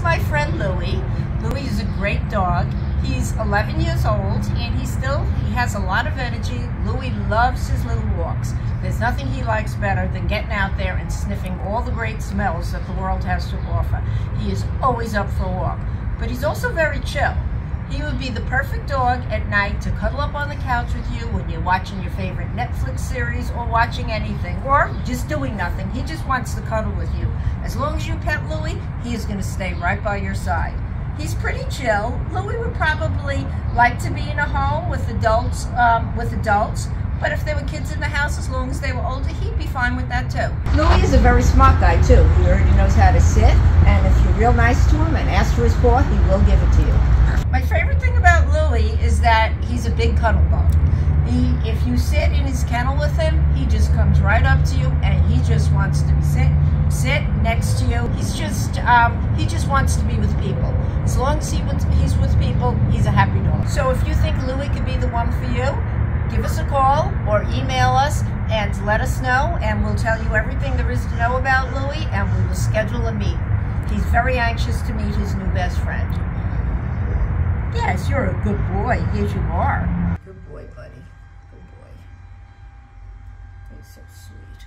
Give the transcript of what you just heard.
is my friend Louie. Louie is a great dog. He's 11 years old and he still he has a lot of energy. Louie loves his little walks. There's nothing he likes better than getting out there and sniffing all the great smells that the world has to offer. He is always up for a walk, but he's also very chill. He would be the perfect dog at night to cuddle up on the couch with you when you're watching your favorite Netflix series or watching anything or just doing nothing. He just wants to cuddle with you. As long as you pet Louie, he is going to stay right by your side. He's pretty chill. Louie would probably like to be in a home with adults, um, with adults, but if there were kids in the house, as long as they were older, he'd be fine with that too. Louie is a very smart guy too. He already knows how to sit, and if you're real nice to him and ask for his paw, he will give it to you. My favorite thing about Louie is that he's a big cuddle bug. He, if you sit in his kennel with him, he just comes right up to you and he just wants to sit, sit next to you. He's just, um, he just wants to be with people. As long as he, he's with people, he's a happy dog. So if you think Louie could be the one for you, give us a call or email us and let us know and we'll tell you everything there is to know about Louie and we will schedule a meet. He's very anxious to meet his new best friend. Yes, you're a good boy. Yes, you are. Good boy, buddy. Good boy. He's so sweet.